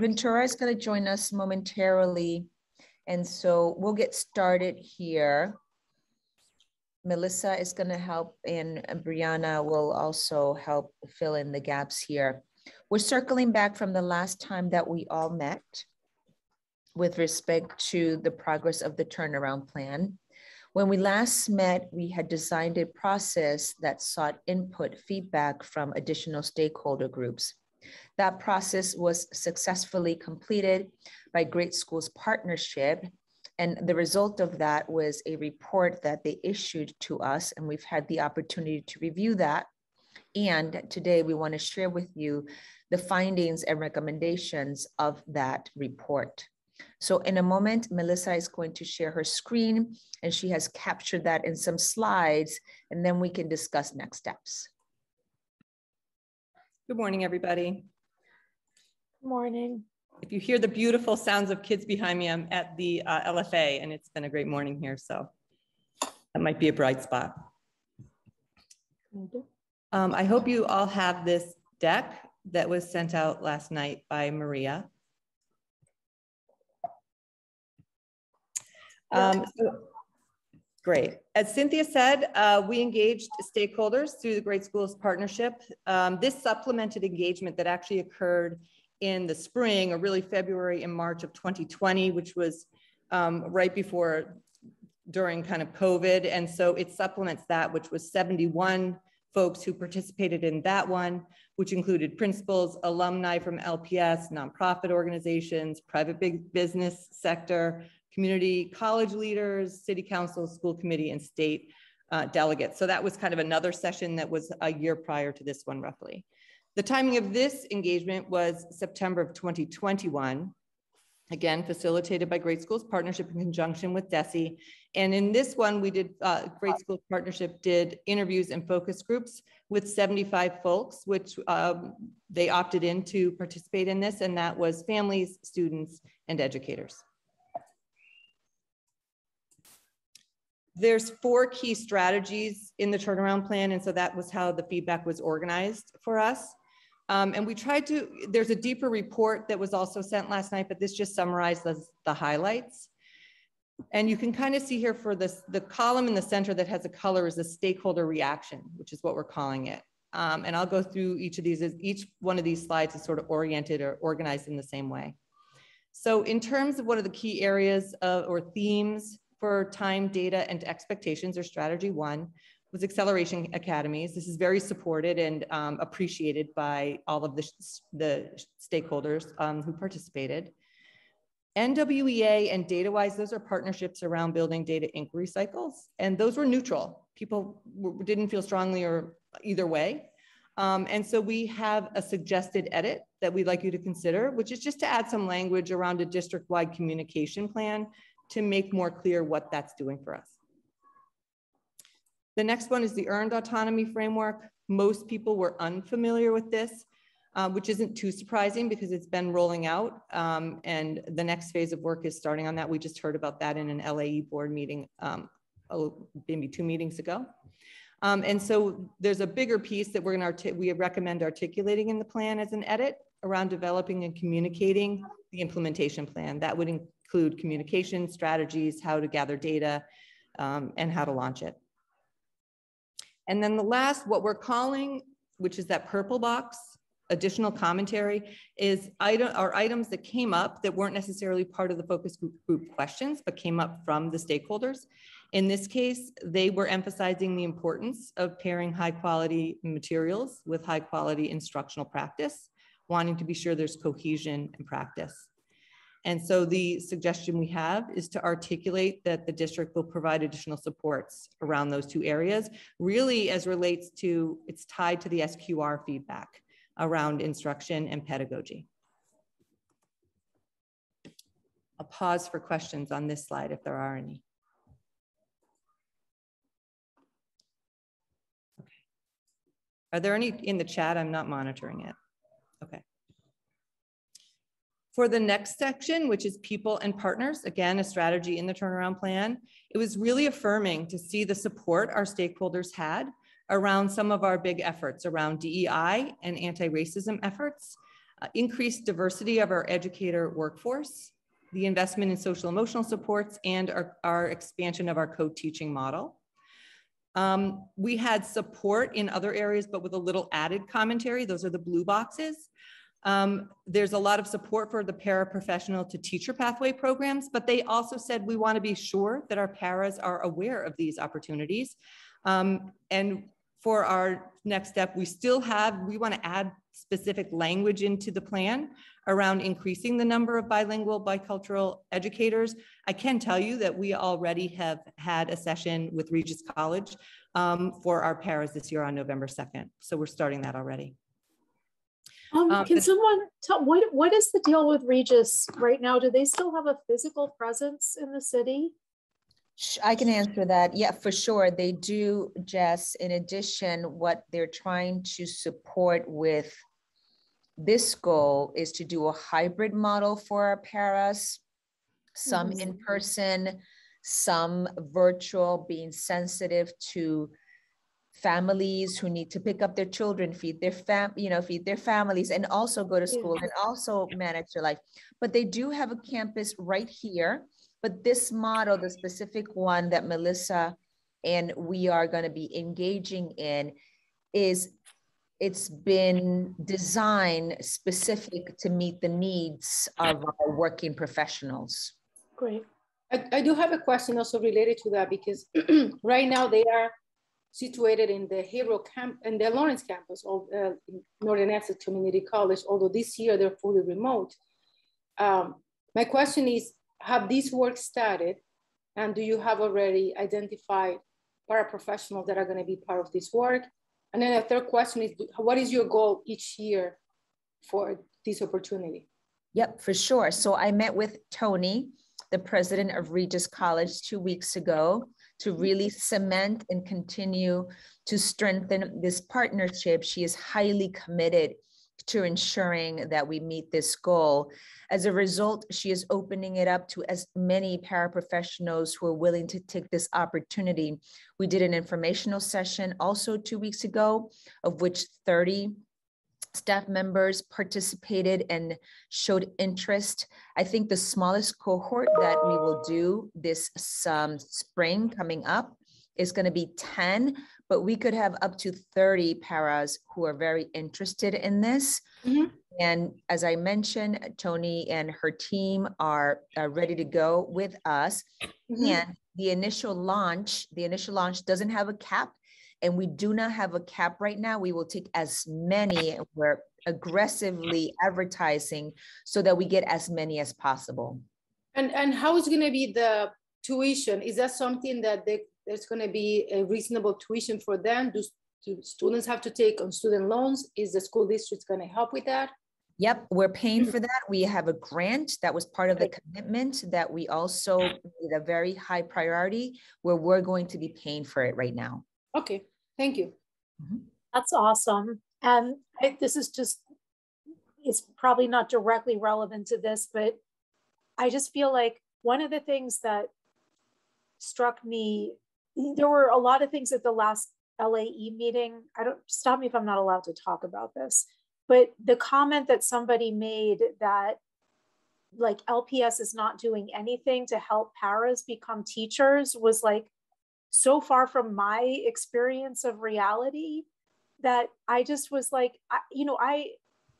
Ventura is going to join us momentarily. And so we'll get started here. Melissa is going to help and Brianna will also help fill in the gaps here. We're circling back from the last time that we all met with respect to the progress of the turnaround plan. When we last met, we had designed a process that sought input feedback from additional stakeholder groups. That process was successfully completed by Great Schools Partnership. And the result of that was a report that they issued to us, and we've had the opportunity to review that. And today we want to share with you the findings and recommendations of that report. So in a moment, Melissa is going to share her screen and she has captured that in some slides and then we can discuss next steps. Good morning, everybody. Morning. If you hear the beautiful sounds of kids behind me, I'm at the uh, LFA and it's been a great morning here. So that might be a bright spot. Um, I hope you all have this deck that was sent out last night by Maria. Um, so, great. As Cynthia said, uh, we engaged stakeholders through the Great Schools Partnership. Um, this supplemented engagement that actually occurred in the spring or really February and March of 2020, which was um, right before during kind of COVID. And so it supplements that, which was 71 folks who participated in that one, which included principals, alumni from LPS, nonprofit organizations, private big business sector, community college leaders, city council, school committee, and state uh, delegates. So that was kind of another session that was a year prior to this one, roughly. The timing of this engagement was September of 2021, again, facilitated by Great Schools Partnership in conjunction with DESE. And in this one, we did, uh, Great Schools Partnership did interviews and focus groups with 75 folks, which um, they opted in to participate in this, and that was families, students, and educators. There's four key strategies in the turnaround plan. And so that was how the feedback was organized for us. Um, and we tried to, there's a deeper report that was also sent last night, but this just summarizes the highlights. And you can kind of see here for this, the column in the center that has a color is a stakeholder reaction, which is what we're calling it. Um, and I'll go through each of these, each one of these slides is sort of oriented or organized in the same way. So in terms of what are the key areas of, or themes for time, data, and expectations, or strategy one, was Acceleration Academies. This is very supported and um, appreciated by all of the, the stakeholders um, who participated. NWEA and DataWise, those are partnerships around building data inquiry cycles, and those were neutral. People didn't feel strongly or either way. Um, and so we have a suggested edit that we'd like you to consider, which is just to add some language around a district-wide communication plan to make more clear what that's doing for us. The next one is the earned autonomy framework. Most people were unfamiliar with this, uh, which isn't too surprising because it's been rolling out um, and the next phase of work is starting on that. We just heard about that in an LAE board meeting um, maybe two meetings ago. Um, and so there's a bigger piece that we're going to we recommend articulating in the plan as an edit around developing and communicating the implementation plan. That would include communication strategies, how to gather data, um, and how to launch it. And then the last, what we're calling, which is that purple box, additional commentary, is item, are items that came up that weren't necessarily part of the focus group, questions, but came up from the stakeholders. In this case, they were emphasizing the importance of pairing high quality materials with high quality instructional practice, wanting to be sure there's cohesion and practice. And so the suggestion we have is to articulate that the district will provide additional supports around those two areas, really as relates to, it's tied to the SQR feedback around instruction and pedagogy. I'll pause for questions on this slide if there are any. Okay. Are there any in the chat? I'm not monitoring it. Okay. For the next section, which is people and partners, again, a strategy in the turnaround plan, it was really affirming to see the support our stakeholders had around some of our big efforts around DEI and anti-racism efforts. uh, increased diversity of our educator workforce, the investment in social emotional supports, and our, our expansion of our co-teaching model. Um, we had support in other areas, but with a little added commentary. Those are the blue boxes. Um, there's a lot of support for the paraprofessional to teacher pathway programs, but they also said we want to be sure that our paras are aware of these opportunities. Um, and for our next step, we still have, we want to add specific language into the plan around increasing the number of bilingual, bicultural educators. I can tell you that we already have had a session with Regis College um, for our paras this year on November 2nd. So we're starting that already. Um, um, can someone tell what what is the deal with Regis right now? Do they still have a physical presence in the city? I can answer that. Yeah, for sure. They do, Jess. In addition, what they're trying to support with this goal is to do a hybrid model for our paras, some mm -hmm. in person, some virtual, being sensitive to families who need to pick up their children, feed their fam, you know, feed their families, and also go to school and also manage their life. But they do have a campus right here. But this model, the specific one that Melissa and we are going to be engaging in, is it's been designed specific to meet the needs of our working professionals. Great. I, I do have a question also related to that because right now they are situated in the Hero camp and the Lawrence campus of uh, Northern Essex Community College, although this year they're fully remote. Um, my question is, have these work started? And do you have already identified paraprofessionals that are gonna be part of this work? And then the third question is, what is your goal each year for this opportunity? Yep, for sure. So I met with Toni, the president of Regis College two weeks ago to really cement and continue to strengthen this partnership. She is highly committed to ensuring that we meet this goal. As a result, she is opening it up to as many paraprofessionals who are willing to take this opportunity. We did an informational session also two weeks ago, of which 30 staff members participated and showed interest. I think the smallest cohort that we will do this um, spring coming up is going to be 10, but we could have up to 30 paras who are very interested in this. Mm-hmm. And as I mentioned, Toni and her team are, are ready to go with us. Mm-hmm. And the initial launch, the initial launch doesn't have a cap and we do not have a cap right now. We will take as many, we're aggressively advertising so that we get as many as possible. And, and how is going to be the tuition? Is that something that they, there's going to be a reasonable tuition for them? Do, do students have to take on student loans? Is the school district going to help with that? Yep, we're paying for that. We have a grant that was part of the commitment that we also made a very high priority where we're going to be paying for it right now. Okay, thank you. Mm-hmm. That's awesome. And I, this is just, it's probably not directly relevant to this, but I just feel like one of the things that struck me, there were a lot of things at the last LAE meeting. I don't, stop me if I'm not allowed to talk about this, but the comment that somebody made that like LPS is not doing anything to help paras become teachers was like so far from my experience of reality that I just was like, I, you know, I,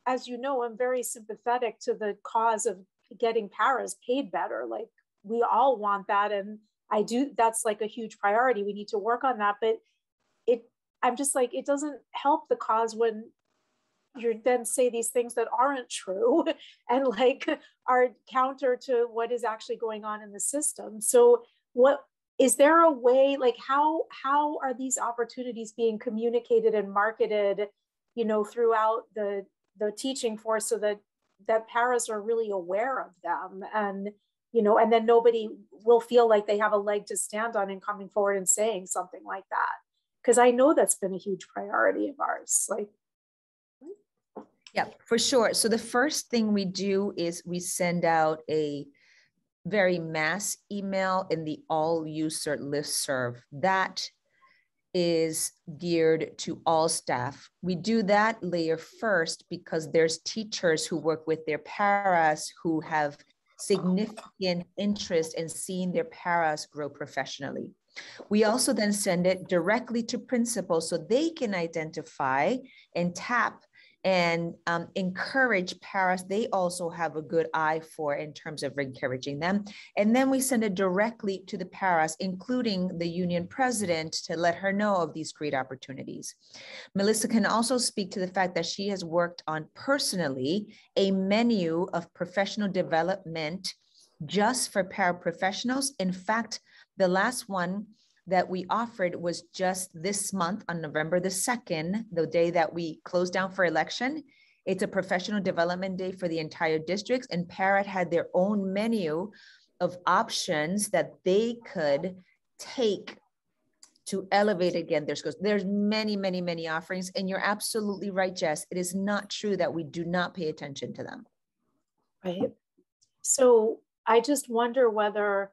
as you know, I'm very sympathetic to the cause of getting paras paid better. Like we all want that. And I do, that's like a huge priority. We need to work on that. But it, I'm just like, it doesn't help the cause when you then say these things that aren't true and like are counter to what is actually going on in the system. So what is there a way like how how are these opportunities being communicated and marketed you know throughout the the teaching force so that that paras are really aware of them and you know and then nobody will feel like they have a leg to stand on in coming forward and saying something like that? Because i know that's been a huge priority of ours like. Yeah for sure. So the first thing we do is we send out a very mass email in the all user list serve that is geared to all staff. We do that layer first because there's teachers who work with their paras who have significant interest in seeing their paras grow professionally. We also then send it directly to principals so they can identify and tap and um, encourage paras they also have a good eye for in terms of encouraging them. And then we send it directly to the paras, including the union president, to let her know of these great opportunities. Melissa can also speak to the fact that she has worked on personally a menu of professional development just for paraprofessionals. In fact, the last one that we offered was just this month on November the 2nd, the day that we closed down for election. It's a professional development day for the entire districts, and Parrot had their own menu of options that they could take to elevate again their schools. There's many, many, many offerings, and you're absolutely right, Jess. It is not true that we do not pay attention to them. Right. So I just wonder whether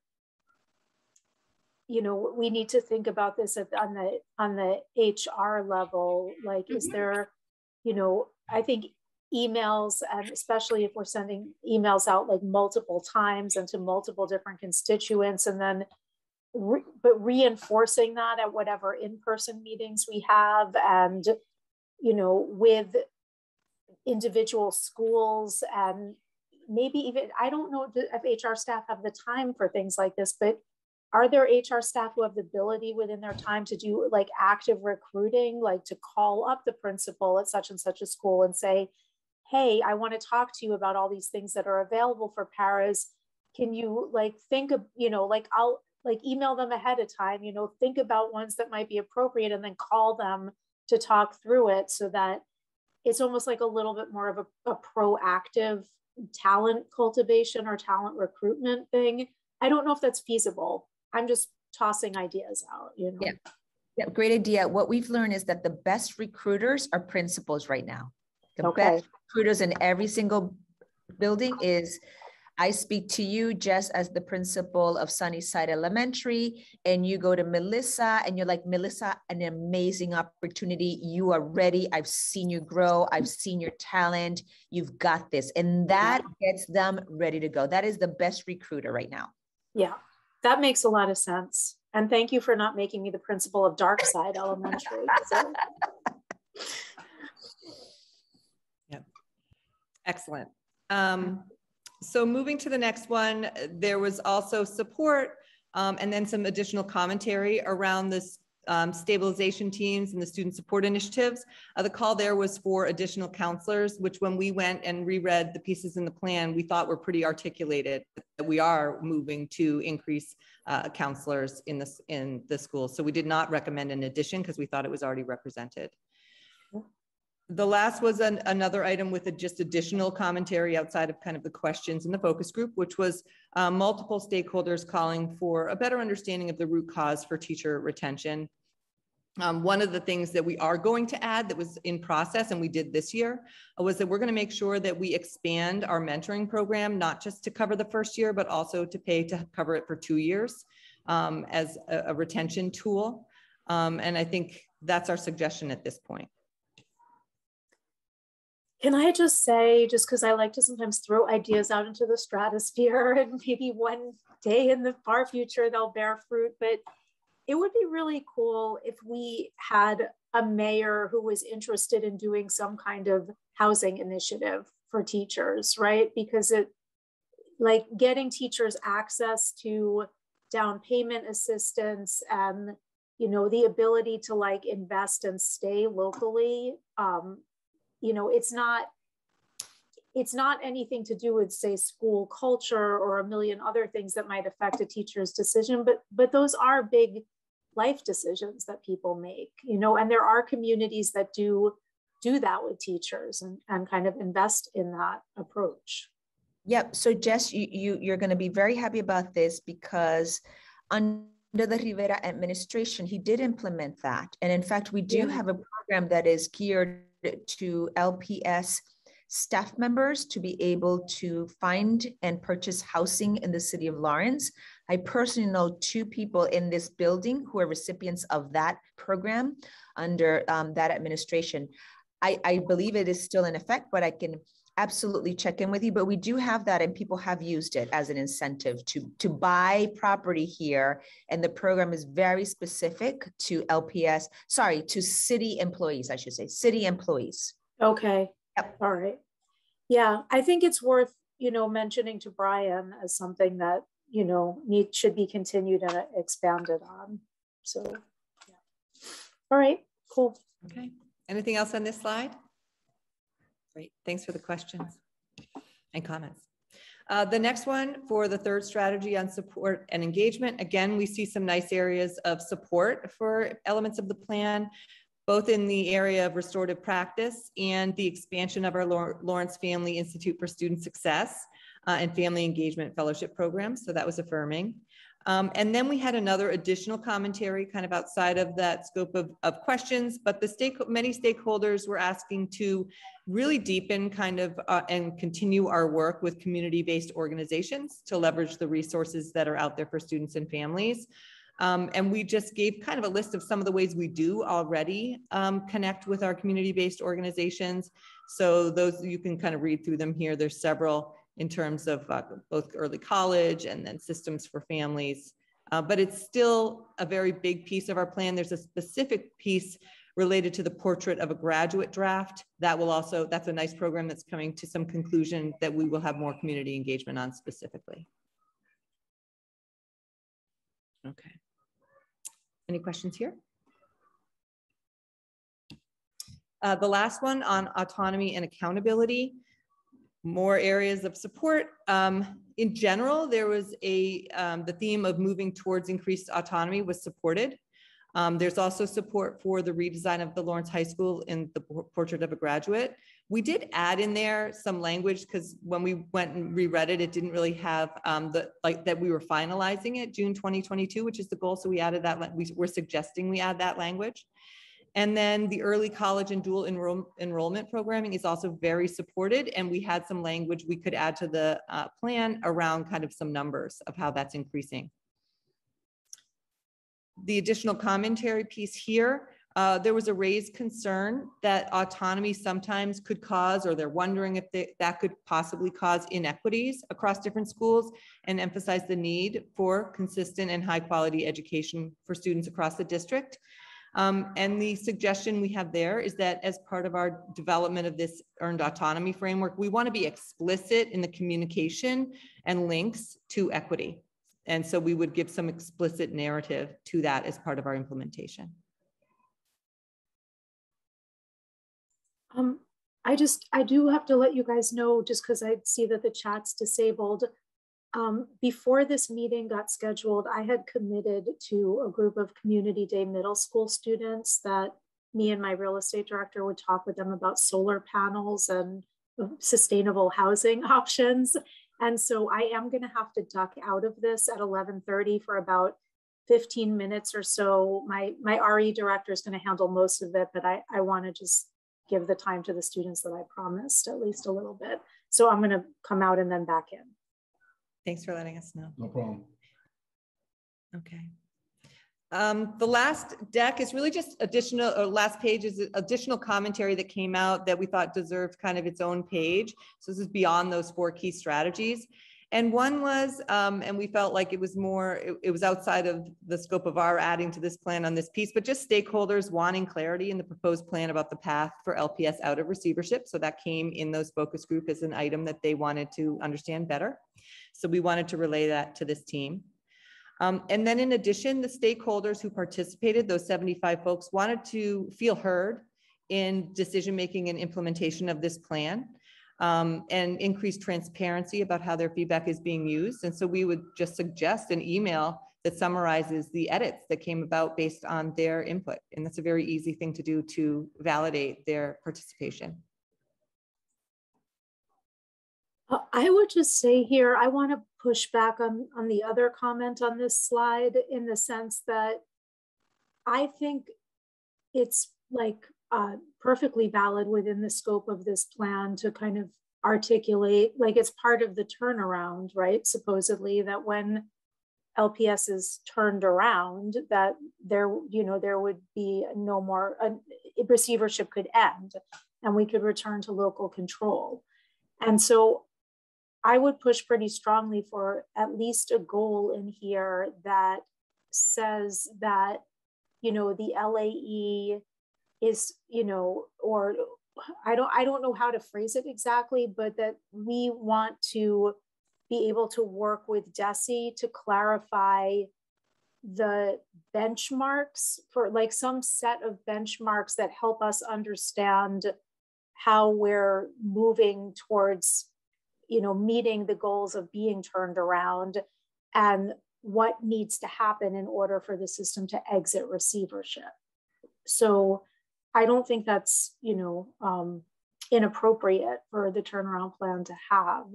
you know we need to think about this at, on the on the hr level like mm-hmm. is there you know i think emails and especially if we're sending emails out like multiple times and to multiple different constituents and then re, but reinforcing that at whatever in-person meetings we have and you know with individual schools and maybe even i don't know if hr staff have the time for things like this but are there HR staff who have the ability within their time to do like active recruiting, like to call up the principal at such and such a school and say, hey, I want to talk to you about all these things that are available for paras. Can you like think of, you know, like I'll like email them ahead of time, you know, think about ones that might be appropriate and then call them to talk through it so that it's almost like a little bit more of a, a proactive talent cultivation or talent recruitment thing. I don't know if that's feasible I'm just tossing ideas out, you know. Yeah. Yeah, great idea. What we've learned is that the best recruiters are principals right now. The okay. best recruiters in every single building is I speak to you just as the principal of Sunnyside Elementary, and you go to Melissa and you're like, Melissa, an amazing opportunity. You are ready. I've seen you grow. I've seen your talent. You've got this. And that gets them ready to go. That is the best recruiter right now. Yeah. That makes a lot of sense. And thank you for not making me the principal of Darkside Elementary. yep. Excellent. Um, so moving to the next one, there was also support um, and then some additional commentary around this um, stabilization teams and the student support initiatives. Uh, the call there was for additional counselors, which when we went and reread the pieces in the plan, we thought were pretty articulated that we are moving to increase uh, counselors in, this, in the school. So we did not recommend an addition because we thought it was already represented. The last was an, another item with a just additional commentary outside of kind of the questions in the focus group, which was uh, multiple stakeholders calling for a better understanding of the root cause for teacher retention um, one of the things that we are going to add that was in process and we did this year was that we're going to make sure that we expand our mentoring program, not just to cover the first year, but also to pay to cover it for two years um, as a, a, retention tool. Um, and I think that's our suggestion at this point. Can I just say, just because I like to sometimes throw ideas out into the stratosphere and maybe one day in the far future they'll bear fruit, but it would be really cool if we had a mayor who was interested in doing some kind of housing initiative for teachers, right? Because it, like getting teachers access to down payment assistance and you know the ability to like invest and stay locally um you know it's not it's not anything to do with say school culture or a million other things that might affect a teacher's decision but but those are big life decisions that people make you know and there are communities that do do that with teachers and, and kind of invest in that approach. Yep. So jess you, you you're going to be very happy about this because under the rivera administration he did implement that. And in fact we do yeah. have a program that is geared to lps staff members to be able to find and purchase housing in the city of Lawrence. I personally know two people in this building who are recipients of that program under um, that administration. I, I believe it is still in effect, but I can absolutely check in with you, but we do have that and people have used it as an incentive to, to buy property here. And the program is very specific to LPS, sorry, to city employees, I should say, city employees. Okay. Yep. All right. Yeah, I think it's worth, you know, mentioning to Brian as something that, you know, need should be continued and expanded on. So, yeah. All right, cool. Okay. Anything else on this slide? Great. Thanks for the questions and comments. Uh, the next one for the third strategy on support and engagement. Again, we see some nice areas of support for elements of the plan, both in the area of restorative practice and the expansion of our Lawrence Family Institute for Student Success uh, and Family Engagement Fellowship Programs. So that was affirming. Um, and then we had another additional commentary kind of outside of that scope of, of questions, but the stake, many stakeholders were asking to really deepen kind of uh, and continue our work with community-based organizations to leverage the resources that are out there for students and families. Um, and we just gave kind of a list of some of the ways we do already um, connect with our community-based organizations. So those you can kind of read through them here. There's several in terms of uh, both early college and then systems for families. Uh, but it's still a very big piece of our plan. There's a specific piece related to the portrait of a graduate draft. That will also, that's a nice program that's coming to some conclusion that we will have more community engagement on specifically. Okay. Any questions here? Uh, the last one on autonomy and accountability more areas of support. Um, in general, there was a, um, the theme of moving towards increased autonomy was supported. Um, there's also support for the redesign of the Lawrence High School in the portrait of a graduate. We did add in there some language because when we went and reread it, it didn't really have um, the like that we were finalizing it June 2022, which is the goal. So we added that. We were suggesting we add that language. And then the early college and dual enroll enrollment programming is also very supported. And we had some language we could add to the uh, plan around kind of some numbers of how that's increasing. The additional commentary piece here, uh, there was a raised concern that autonomy sometimes could cause, or they're wondering if they, that could possibly cause inequities across different schools and emphasize the need for consistent and high quality education for students across the district. Um, and the suggestion we have there is that as part of our development of this earned autonomy framework, we want to be explicit in the communication and links to equity. And so we would give some explicit narrative to that as part of our implementation. Um, I just, I do have to let you guys know, just because I see that the chat's disabled, um, before this meeting got scheduled, I had committed to a group of Community Day middle school students that me and my real estate director would talk with them about solar panels and sustainable housing options. And so I am going to have to duck out of this at 11:30 for about 15 minutes or so. My my RE director is going to handle most of it, but I I want to just give the time to the students that I promised at least a little bit. So I'm going to come out and then back in. Thanks for letting us know. No problem. Okay. Um, the last deck is really just additional, or last page is additional commentary that came out that we thought deserved kind of its own page. So this is beyond those four key strategies. And one was, um, and we felt like it was more, it, it, was outside of the scope of our adding to this plan on this piece, but just stakeholders wanting clarity in the proposed plan about the path for LPS out of receivership. So that came in those focus group as an item that they wanted to understand better. So we wanted to relay that to this team. Um, and then in addition, the stakeholders who participated, those 75 folks, wanted to feel heard in decision-making and implementation of this plan um, and increase transparency about how their feedback is being used. And so we would just suggest an email that summarizes the edits that came about based on their input. And that's a very easy thing to do to validate their participation. Uh, I would just say here, I want to push back on, on the other comment on this slide in the sense that I think it's like uh, perfectly valid within the scope of this plan to kind of articulate, like it's part of the turnaround, right? Supposedly that when LPS is turned around, that there, you know, there would be no more, a receivership could end and we could return to local control. And so I would push pretty strongly for at least a goal in here that says that, you know, the LAE is, you know, or I don't I don't know how to phrase it exactly, but that we want to be able to work with DESE to clarify the benchmarks for like some set of benchmarks that help us understand how we're moving towards you know meeting the goals of being turned around and what needs to happen in order for the system to exit receivership. So i don't think that's you know um, inappropriate for the turnaround plan to have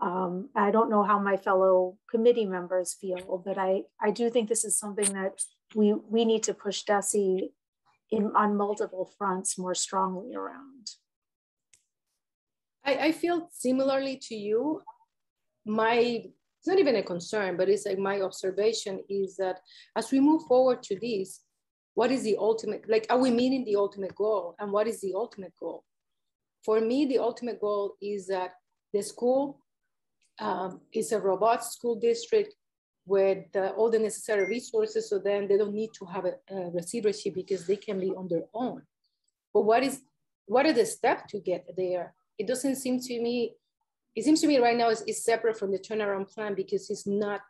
um, i don't know how my fellow committee members feel but i i do think this is something that we we need to push DESE in on multiple fronts more strongly around I, I feel similarly to you. My it's not even a concern, but it's like my observation is that as we move forward to this, what is the ultimate, like, are we meeting the ultimate goal? And what is the ultimate goal? For me, the ultimate goal is that the school um, is a robust school district with uh, all the necessary resources, so then they don't need to have a, a receivership because they can be on their own. But what is what are the steps to get there? it doesn't seem to me, it seems to me right now is, is separate from the turnaround plan because it's not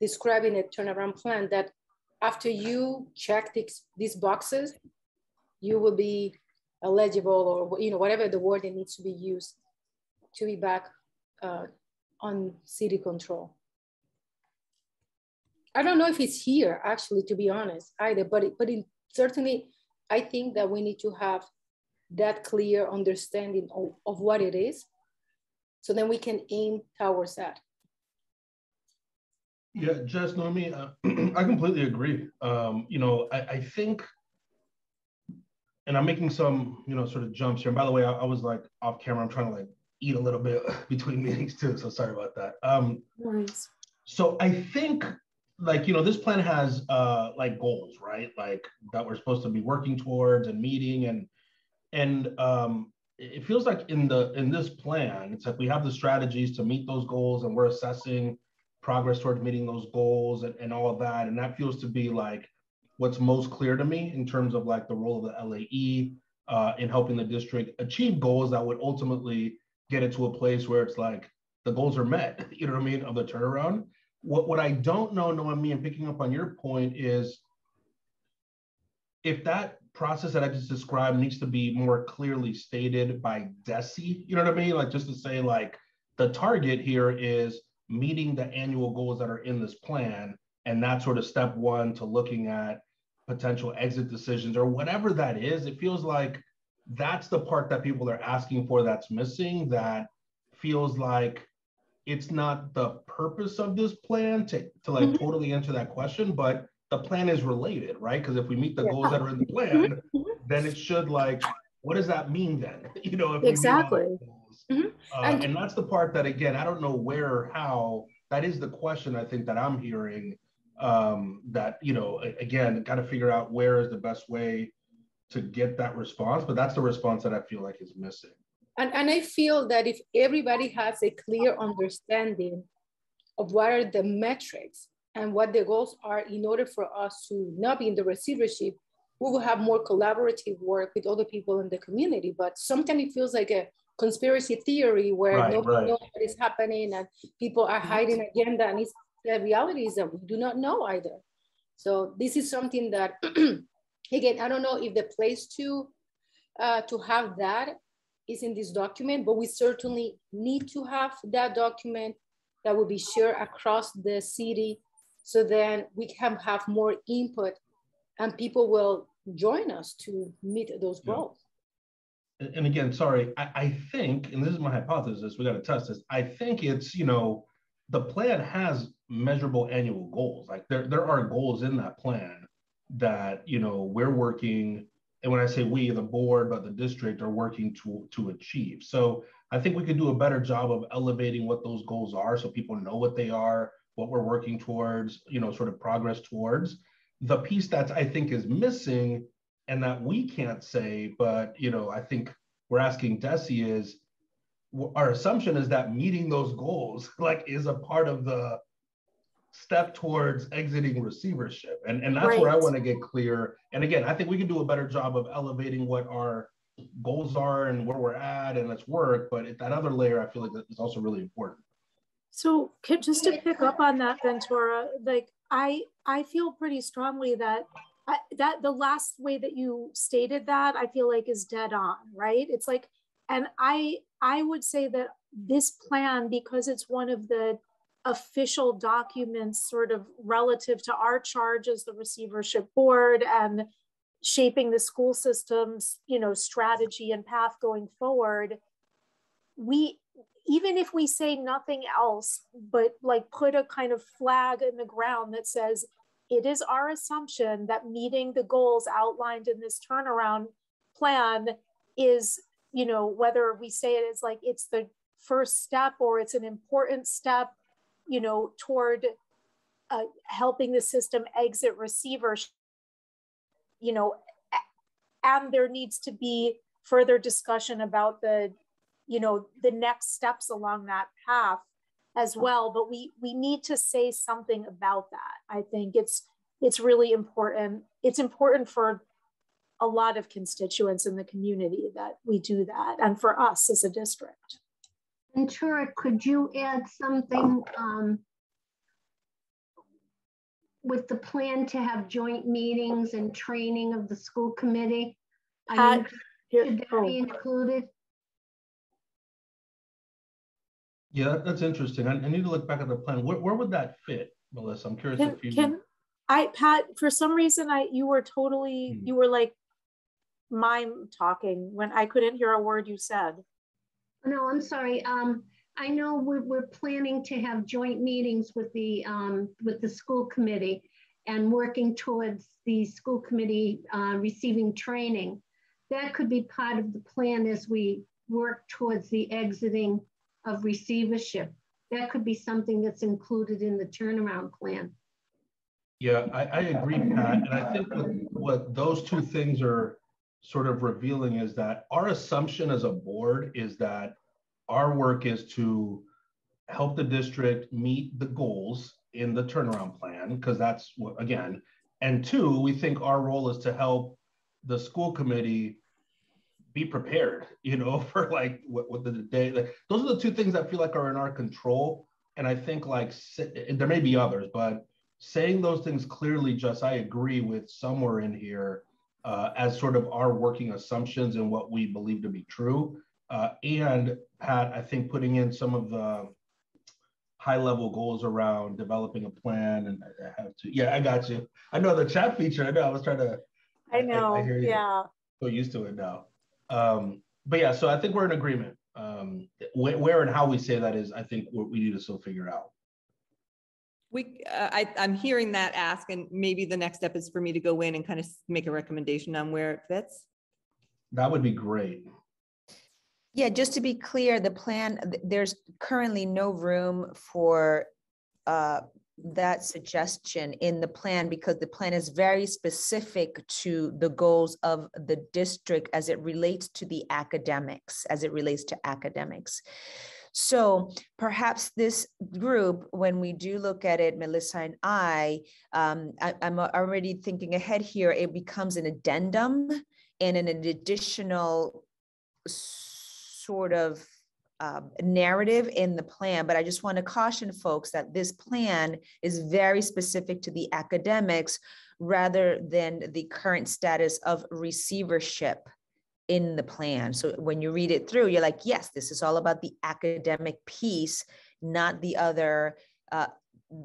describing a turnaround plan that after you check these, these boxes, you will be eligible or you know whatever the word that needs to be used to be back uh, on city control. I don't know if it's here actually, to be honest, either, but it, but it, certainly I think that we need to have that clear understanding of, of what it is. So then we can aim towards that. Yeah, just Noemi, uh, I completely agree. Um, you know, I, I, think, and I'm making some, you know, sort of jumps here. And by the way, I, I, was like off camera. I'm trying to like eat a little bit between meetings too. So sorry about that. Um, nice. So I think like, you know, this plan has uh, like goals, right? Like that we're supposed to be working towards and meeting and, and um, it feels like in the in this plan, it's like we have the strategies to meet those goals, and we're assessing progress towards meeting those goals and, and all of that. And that feels to be like what's most clear to me in terms of like the role of the LAE uh, in helping the district achieve goals that would ultimately get it to a place where it's like the goals are met, you know what I mean, of the turnaround. What what I don't know, Noemi, and picking up on your point is if that process that I just described needs to be more clearly stated by DESE. You know what I mean? Like just to say like the target here is meeting the annual goals that are in this plan. And that's sort of step one to looking at potential exit decisions or whatever that is. It feels like that's the part that people are asking for that's missing that feels like it's not the purpose of this plan to, to like mm-hmm. totally answer that question, but the plan is related, right? Because if we meet the yeah. goals that are in the plan, mm-hmm. mm-hmm. then it should like, what does that mean then? You know, exactly. Mm-hmm. Uh, and, and that's the part that again, I don't know where or how. That is the question I think that I'm hearing. Um, that you know, again, got to figure out where is the best way to get that response. But that's the response that I feel like is missing. And and I feel that if everybody has a clear understanding of what are the metrics and what the goals are in order for us to not be in the receivership, we will have more collaborative work with other people in the community. But sometimes it feels like a conspiracy theory where right, nobody right. knows what is happening and people are hiding agenda. And it's, the reality is that we do not know either. So this is something that, again, I don't know if the place to uh, to have that is in this document, but we certainly need to have that document that will be shared across the city so then we can have more input and people will join us to meet those goals. Yeah. And again, sorry, I, I think, and this is my hypothesis, we got to test this. I think it's, you know, the plan has measurable annual goals. Like there, there are goals in that plan that, you know, we're working and when I say we, the board, but the district are working to, to achieve. So I think we could do a better job of elevating what those goals are so people know what they are, what we're working towards, you know, sort of progress towards. The piece that I think is missing and that we can't say, but, you know, I think we're asking DESE is, our assumption is that meeting those goals like is a part of the step towards exiting receivership. And, and that's right. where I want to get clear. And again, I think we can do a better job of elevating what our goals are and where we're at and let's work. But at that other layer, I feel like that is also really important. So just to pick up on that, Ventura, like I I feel pretty strongly that I, that the last way that you stated that I feel like is dead on, right? It's like, and I I would say that this plan because it's one of the official documents sort of relative to our charge as the receivership board and shaping the school system's you know strategy and path going forward we even if we say nothing else but like put a kind of flag in the ground that says it is our assumption that meeting the goals outlined in this turnaround plan is you know whether we say it is like it's the first step or it's an important step you know, toward uh, helping the system exit receivers, you know, and there needs to be further discussion about the, you know, the next steps along that path as well. But we we need to say something about that. I think it's it's really important. It's important for a lot of constituents in the community that we do that, and for us as a district. Ventura, could you add something um, with the plan to have joint meetings and training of the school committee? Pat, should that oh. be included? Yeah, that's interesting. I, I, need to look back at the plan. Where, where would that fit, Melissa? I'm curious can, if you can I Pat, for some reason I you were totally hmm. you were like mime talking when I couldn't hear a word you said. No, I'm sorry. Um, I know we're, we're, planning to have joint meetings with the um, with the school committee and working towards the school committee uh, receiving training. That could be part of the plan as we work towards the exiting of receivership. That could be something that's included in the turnaround plan. Yeah, I, I agree, Pat. And I think what, what those two things are sort of revealing is that our assumption as a board is that our work is to help the district meet the goals in the turnaround plan, because that's what, again, and two, we think our role is to help the school committee be prepared, you know, for like what, what the day, like, those are the two things that feel like are in our control. And I think like there may be others, but saying those things clearly, just I agree with somewhere in here uh, as sort of our working assumptions and what we believe to be true. Uh, and Pat, I think putting in some of the high level goals around developing a plan and I have to, yeah, I got you. I know the chat feature, I know I was trying to. I know, I, I yeah. So used to it now. Um, but yeah, so I think we're in agreement. Um, where, where and how we say that is, I think what we need to still figure out. We, uh, I, I'm hearing that ask, and maybe the next step is for me to go in and kind of make a recommendation on where it fits. That would be great. Yeah, just to be clear, the plan, there's currently no room for uh, that suggestion in the plan because the plan is very specific to the goals of the district as it relates to the academics, as it relates to academics. So perhaps this group, when we do look at it, Melissa and I, um, I am already thinking ahead here, it becomes an addendum and an additional sort of uh, narrative in the plan, but I just want to caution folks that this plan is very specific to the academics rather than the current status of receivership in the plan. So when you read it through, you're like, yes, this is all about the academic piece, not the other uh,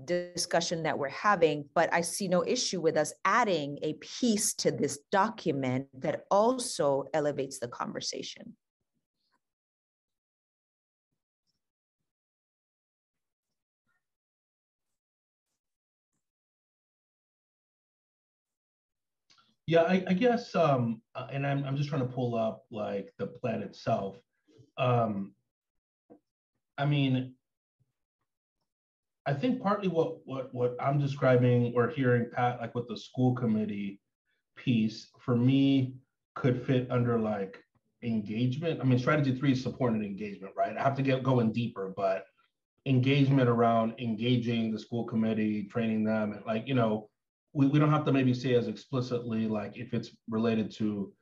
discussion that we're having. But I see no issue with us adding a piece to this document that also elevates the conversation. Yeah, I, I guess, um, uh, and I'm, I'm just trying to pull up like the plan itself. Um, I mean, I think partly what what what I'm describing or hearing Pat like with the school committee piece for me could fit under like engagement. I mean, strategy three is support and engagement, right? I have to get going deeper, but engagement around engaging the school committee, training them, and like you know, we, we don't have to maybe say as explicitly like if it's related to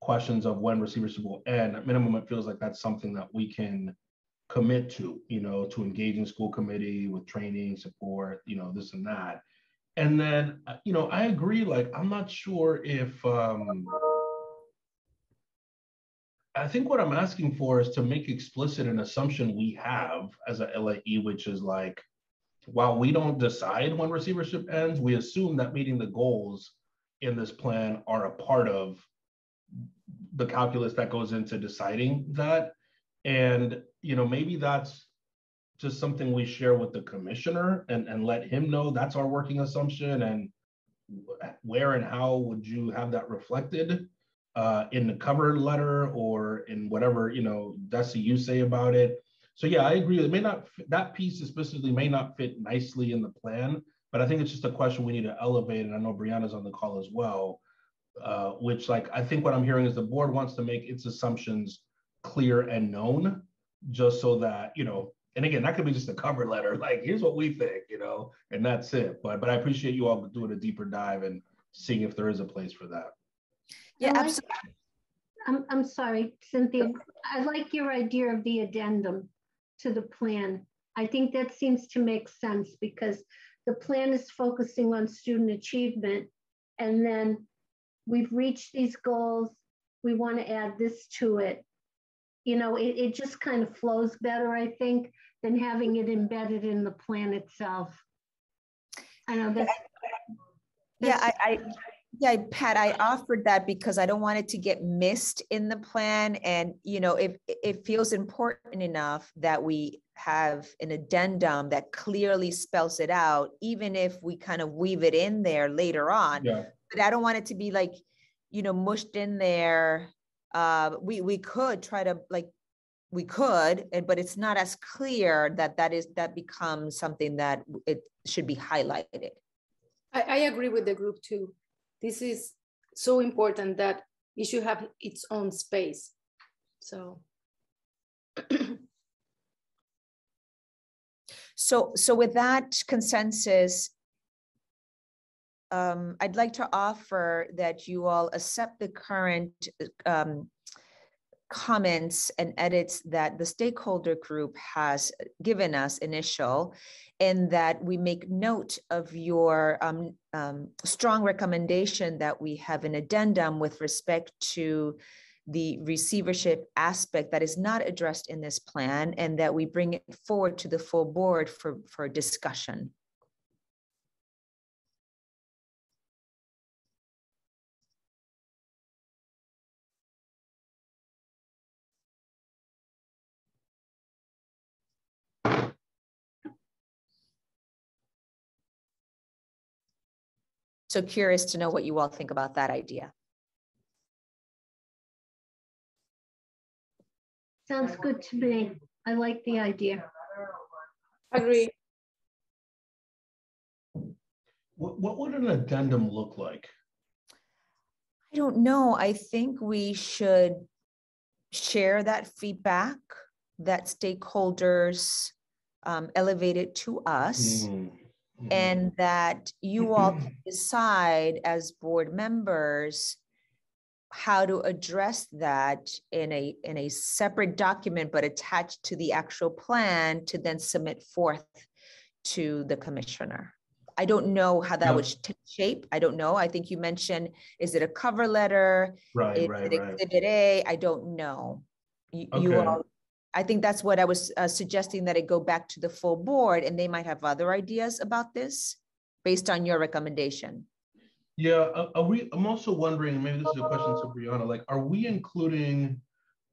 questions of when receivership will end. At minimum, it feels like that's something that we can commit to, you know, to engaging school committee with training, support, you know, this and that. And then, uh, you know, I agree, like, I'm not sure if, um, I think what I'm asking for is to make explicit an assumption we have as a LAE, which is like, while we don't decide when receivership ends, we assume that meeting the goals in this plan are a part of the calculus that goes into deciding that. And, you know, maybe that's just something we share with the commissioner and, and let him know that's our working assumption and where and how would you have that reflected uh, in the cover letter or in whatever, you know, DESE, you say about it. So yeah, I agree. It may not, that piece specifically may not fit nicely in the plan, but I think it's just a question we need to elevate. And I know Brianna's on the call as well, uh, which like, I think what I'm hearing is the board wants to make its assumptions clear and known, just so that, you know, and again, that could be just a cover letter, like, here's what we think, you know, and that's it. But, but I appreciate you all doing a deeper dive and seeing if there is a place for that. Yeah, absolutely. I'm, I'm sorry, Cynthia. I like your idea of the addendum to the plan. I think that seems to make sense because the plan is focusing on student achievement. And then we've reached these goals. We want to add this to it. You know, it, it just kind of flows better, I think, than having it embedded in the plan itself. I know that's. Yeah, I, I, yeah, Pat, I offered that because I don't want it to get missed in the plan. And, you know, if it feels important enough that we have an addendum that clearly spells it out, even if we kind of weave it in there later on. Yeah. But I don't want it to be like, you know, mushed in there. Uh, we, we could try to like, we could, but it's not as clear that that is, that becomes something that it should be highlighted. I, I agree with the group too. This is so important that it should have its own space. So So, so with that consensus, um, I'd like to offer that you all accept the current um, comments and edits that the stakeholder group has given us initial, and that we make note of your um, um, strong recommendation that we have an addendum with respect to the receivership aspect that is not addressed in this plan and that we bring it forward to the full board for, for discussion. So curious to know what you all think about that idea. Sounds good to me. I like the idea. agree. What, what would an addendum look like? I don't know. I think we should share that feedback that stakeholders um, elevated to us Mm, mhm. and that you all decide as board members how to address that in a in a separate document but attached to the actual plan to then submit forth to the commissioner. I don't know how that would take shape. I don't know. I think you mentioned, is it a cover letter? Right, Is right, it right. exhibit A? I don't know. You, you all, I think that's what I was uh, suggesting that it go back to the full board and they might have other ideas about this based on your recommendation. Yeah, are, we, I'm also wondering, maybe this is a question to Brianna, like, are we including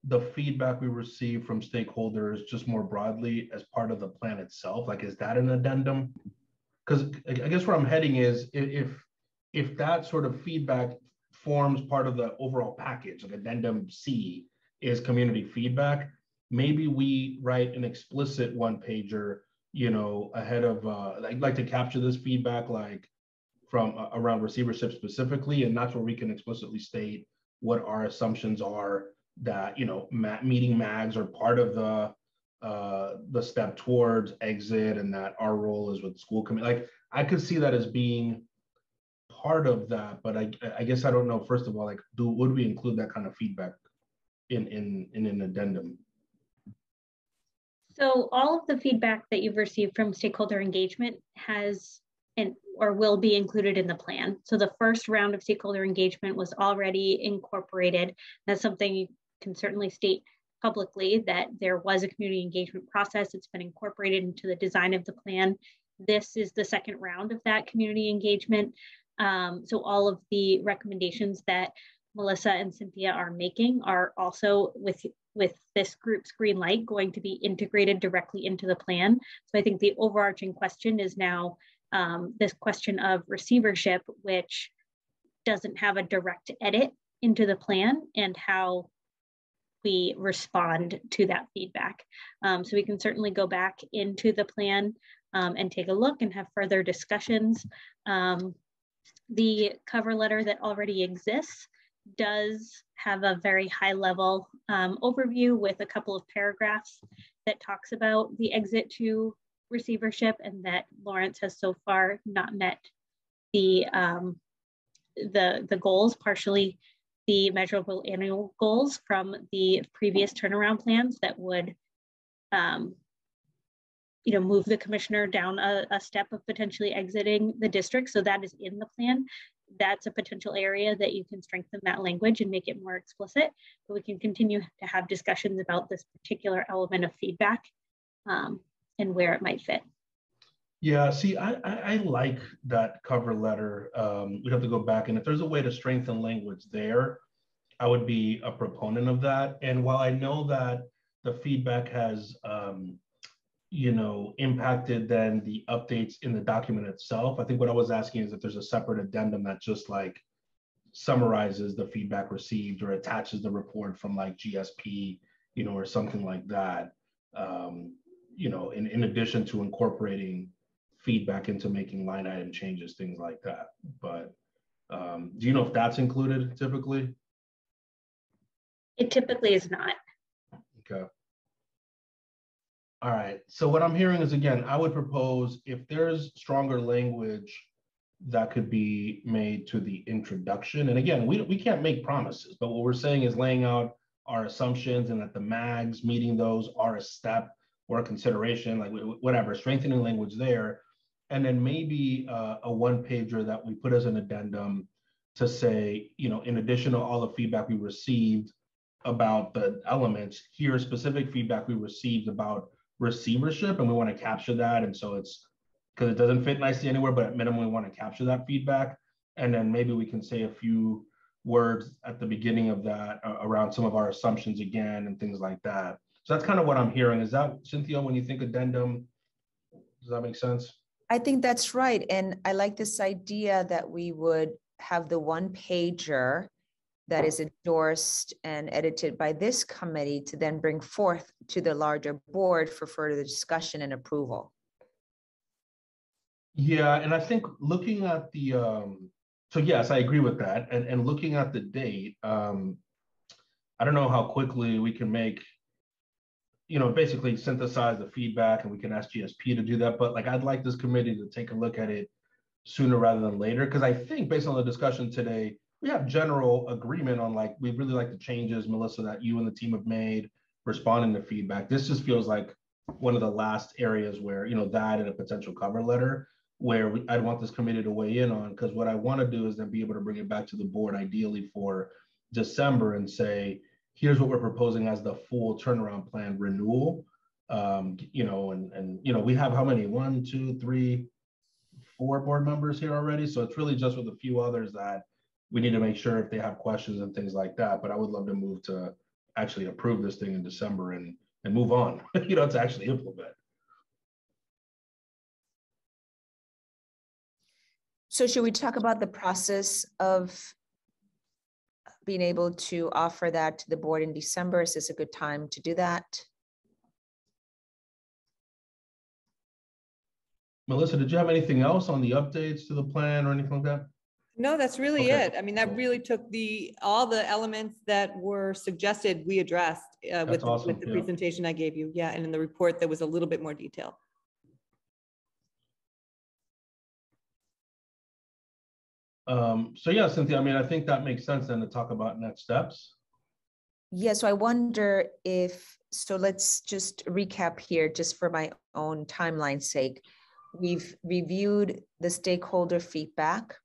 the feedback we receive from stakeholders just more broadly as part of the plan itself? Like, is that an addendum? Because I I guess where I'm heading is if, if that sort of feedback forms part of the overall package, like addendum C is community feedback. Maybe we write an explicit one pager, you know, ahead of, uh, I'd like to capture this feedback like from uh, around receivership specifically, and that's where we can explicitly state what our assumptions are that, you know, ma meeting MAGs are part of the, uh, the step towards exit and that our role is with school committee. Like I could see that as being part of that, but I, I guess I don't know. First of all, like, do would we include that kind of feedback in in in an addendum? So all of the feedback that you've received from stakeholder engagement has and or will be included in the plan. So the first round of stakeholder engagement was already incorporated. That's something you can certainly state publicly that there was a community engagement process. It's been incorporated into the design of the plan. This is the second round of that community engagement. Um, so all of the recommendations that Melissa and Cynthia are making are also with with this group's green light going to be integrated directly into the plan. So I think the overarching question is now um, this question of receivership, which doesn't have a direct edit into the plan and how we respond to that feedback. Um, so we can certainly go back into the plan um, and take a look and have further discussions. Um, the cover letter that already exists does have a very high level um, overview with a couple of paragraphs that talks about the exit to receivership and that Lawrence has so far not met the um, the the goals, partially the measurable annual goals from the previous turnaround plans that would um, you know, move the commissioner down a, a, step of potentially exiting the district. So that is in the plan. That's a potential area that you can strengthen that language and make it more explicit. But we can continue to have discussions about this particular element of feedback um, and where it might fit. Yeah, see, I, I, I like that cover letter. Um, we'd have to go back, and if there's a way to strengthen language there, I would be a proponent of that. And while I know that the feedback has um, you know, impacted than the updates in the document itself. I think what I was asking is if there's a separate addendum that just like summarizes the feedback received or attaches the report from like GSP, you know, or something like that. Um, you know, in, in addition to incorporating feedback into making line item changes, things like that. But um, do you know if that's included typically? It typically is not. Okay. All right. So what I'm hearing is again, I would propose if there's stronger language that could be made to the introduction. And again, we, we can't make promises, but what we're saying is laying out our assumptions and that the MAGs meeting those are a step or a consideration, like whatever, strengthening language there. And then maybe uh, a one pager that we put as an addendum to say, you know, in addition to all the feedback we received about the elements, here specific feedback we received about receivership and we want to capture that. And so it's because it doesn't fit nicely anywhere, but at minimum, we want to capture that feedback. And then maybe we can say a few words at the beginning of that uh, around some of our assumptions again and things like that. So that's kind of what I'm hearing. Is that, Cynthia, when you think addendum, does that make sense? I think that's right. And I like this idea that we would have the one pager that is endorsed and edited by this committee to then bring forth to the larger board for further discussion and approval. Yeah, and I think looking at the, um, so yes, I agree with that. And, and looking at the date, um, I don't know how quickly we can make, you know, basically synthesize the feedback and we can ask GSP to do that. But like, I'd like this committee to take a look at it sooner rather than later. Because I think based on the discussion today, we have general agreement on like we really like the changes, Melissa, that you and the team have made responding to feedback. This just feels like one of the last areas where you know that and a potential cover letter where we, I'd want this committee to weigh in on because what I want to do is then be able to bring it back to the board ideally for December and say here's what we're proposing as the full turnaround plan renewal. Um, you know, and and you know we have how many one, two, three, four board members here already. So it's really just with a few others that we need to make sure if they have questions and things like that. But I would love to move to actually approve this thing in December and and move on, you know, to actually implement. So should we talk about the process of being able to offer that to the board in December? Is this a good time to do that? Melissa, did you have anything else on the updates to the plan or anything like that? No, that's really Okay. it. I mean, that really took the, all the elements that were suggested, we addressed uh, with, the- awesome, with the yeah. presentation I gave you. Yeah, and in the report, there was a little bit more detail. Um, so yeah, Cynthia, I mean, I think that makes sense then to talk about next steps. Yeah, so I wonder if, so let's just recap here, just for my own timeline's sake. We've reviewed the stakeholder feedback.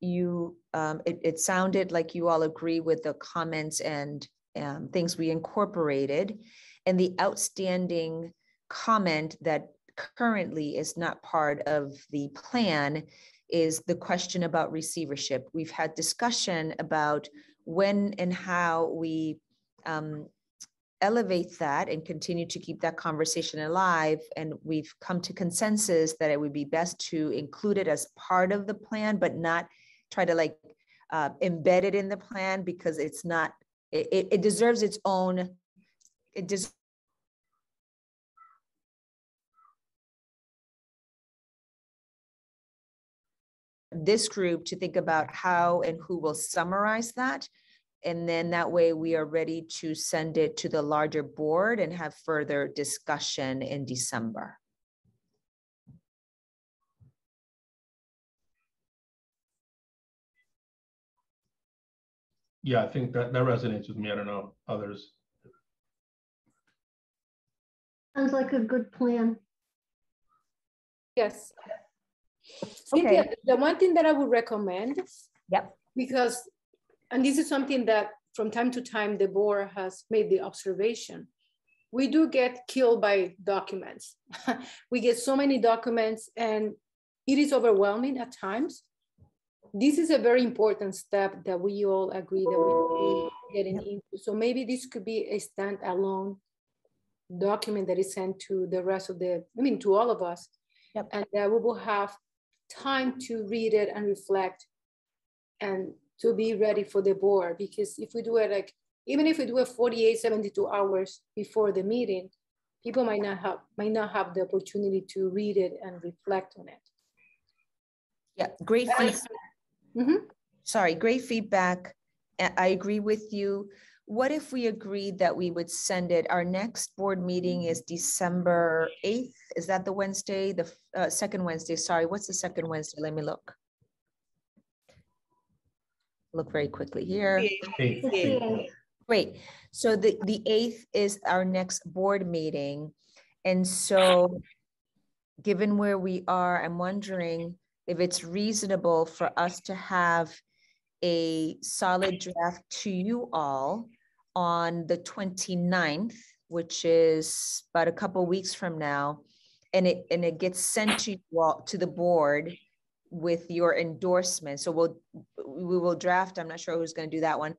You, um, it, it sounded like you all agree with the comments and um, things we incorporated. And the outstanding comment that currently is not part of the plan is the question about receivership. We've had discussion about when and how we um, elevate that and continue to keep that conversation alive. And we've come to consensus that it would be best to include it as part of the plan, but not try to like uh, embed it in the plan because it's not, it, it- deserves its own, it does. This group to think about how and who will summarize that. And then that way we are ready to send it to the larger board and have further discussion in December. Yeah, I think that, that resonates with me. I don't know, others. Sounds like a good plan. Yes. Cynthia, Okay. the one thing that I would recommend. Yep. Because, and this is something that from time to time, the board has made the observation. We do get killed by documents. We get so many documents and it is overwhelming at times. This is a very important step that we all agree that we will be getting into. So maybe this could be a standalone document that is sent to the rest of the, I mean, to all of us. Yep. And that we will have time to read it and reflect and to be ready for the board. Because if we do it like, even if we do it 48, 72 hours before the meeting, people might not have, might not have the opportunity to read it and reflect on it. Yeah, great feedback. Mhm. Sorry, great feedback. I agree with you. What if we agreed that we would send it, our next board meeting is December 8th? Is that the Wednesday, the uh, second Wednesday? Sorry, what's the second Wednesday? Let me look. Look very quickly here. Great. So the, the eighth is our next board meeting. And so given where we are, I'm wondering if it's reasonable for us to have a solid draft to you all on the 29th, which is about a couple weeks from now. And it, and it gets sent to you all, to the board with your endorsement. So we'll, we will draft, I'm not sure who's going to do that one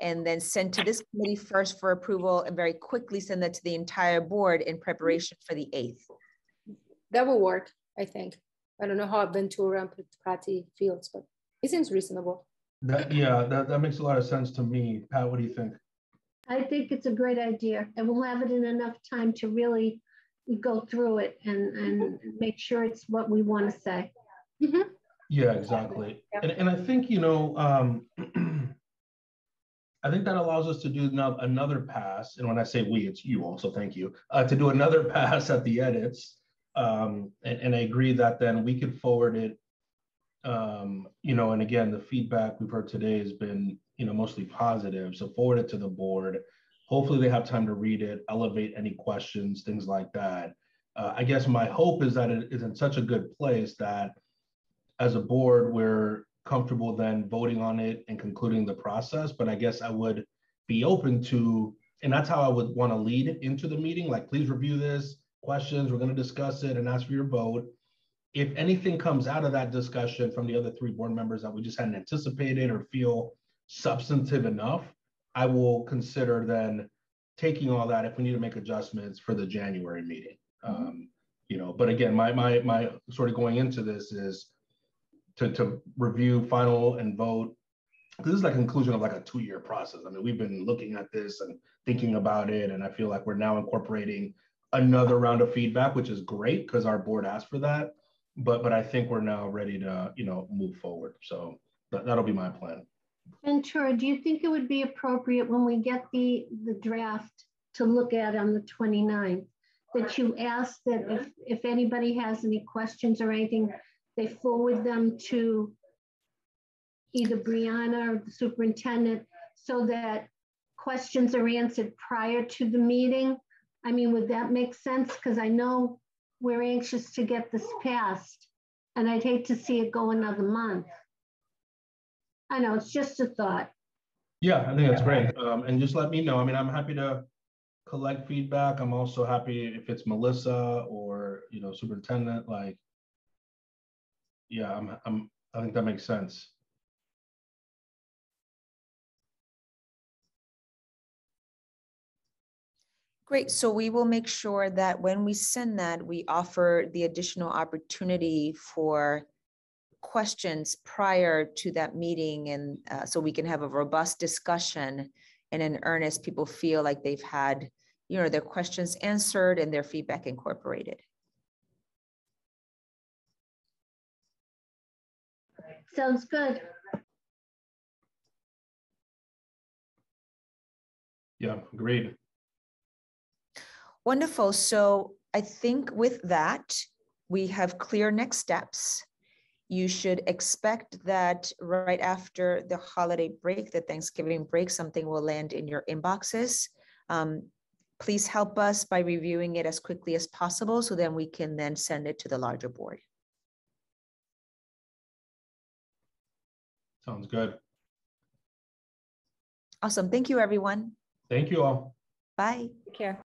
and then send to this committee first for approval and very quickly send that to the entire board in preparation for the 8th. That will work, I think. I don't know how Ventura and Prati feels, but it seems reasonable. that, yeah, that, that makes a lot of sense to me. Pat, what do you think? I think it's a great idea and we'll have it in enough time to really go through it and, and make sure it's what we want to say. Yeah, exactly. Yeah. And, and I think, you know, um, I think that allows us to do now another pass. And when I say we, it's you also, thank you, uh, to do another pass at the edits. Um, and, and I agree that then we could forward it. Um, you know, and again, the feedback we've heard today has been, you know, mostly positive. So forward it to the board. Hopefully they have time to read it, elevate any questions, things like that. Uh, I guess my hope is that it is in such a good place that as a board, we're comfortable then voting on it and concluding the process. But I guess I would be open to, and that's how I would want to lead into the meeting. Like, please review this, questions, we're going to discuss it and ask for your vote. If anything comes out of that discussion from the other three board members that we just hadn't anticipated or feel substantive enough, I will consider then taking all that if we need to make adjustments for the January meeting. Um, you know, but again, my my my sort of going into this is to to review, final, and vote this is like conclusion of like a two-year process. I mean, we've been looking at this and thinking about it, and I feel like we're now incorporating another round of feedback, which is great because our board asked for that. But but I think we're now ready to you know move forward. So that, that'll be my plan. Ventura, do you think it would be appropriate when we get the, the draft to look at on the 29th, that you ask that if, if anybody has any questions or anything, they forward them to either Brianna or the superintendent so that questions are answered prior to the meeting? I mean, would that make sense? Because I know we're anxious to get this passed and I'd hate to see it go another month. I know, it's just a thought. Yeah, I think that's great. Um, and just let me know. I mean, I'm happy to collect feedback. I'm also happy if it's Melissa or you know superintendent. Like, yeah, I'm. I'm. I think that makes sense. Great. So we will make sure that when we send that, we offer the additional opportunity for questions prior to that meeting and uh, so we can have a robust discussion and in earnest people feel like they've had you know their questions answered and their feedback incorporated Sounds good. Yeah, agreed. Wonderful so i think with that we have clear next steps you should expect that right after the holiday break, the Thanksgiving break, something will land in your inboxes. Um, please help us by reviewing it as quickly as possible so then we can then send it to the larger board. Sounds good. Awesome. Thank you, everyone. Thank you all. Bye. Take care.